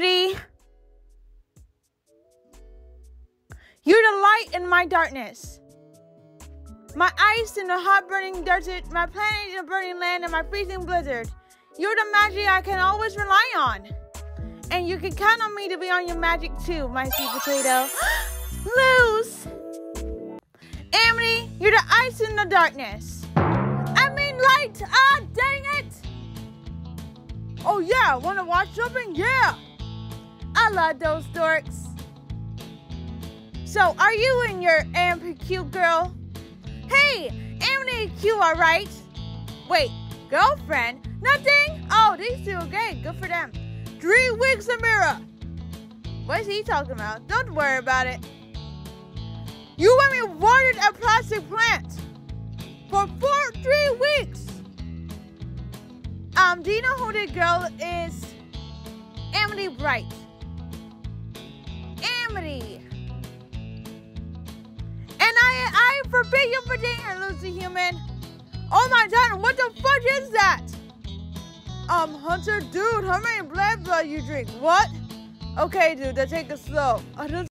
Amity. You're the light in my darkness. My ice in the hot burning desert, my planet in a burning land, and my freezing blizzard. You're the magic I can always rely on. And you can count on me to be on your magic too, my sweet potato. Luz! Amity, you're the ice in the darkness. I mean light! Ah, dang it! Oh yeah, wanna watch something? Yeah! I love those dorks. So, are you and your cute girl? Hey, Amity cute, alright? Wait, girlfriend? Nothing? Oh, these two gay. Good for them. Three weeks, Amira. What is he talking about? Don't worry about it. You let me watered a plastic plant for four, three weeks. Um, do you know who the girl is? Amity Blight. Amity. And I, I forbid you from dating her, Lucy Human. Oh my god, what the fuck is that? Um, Hunter, dude, how many blood blood you drink? What? Okay, dude, then take it slow.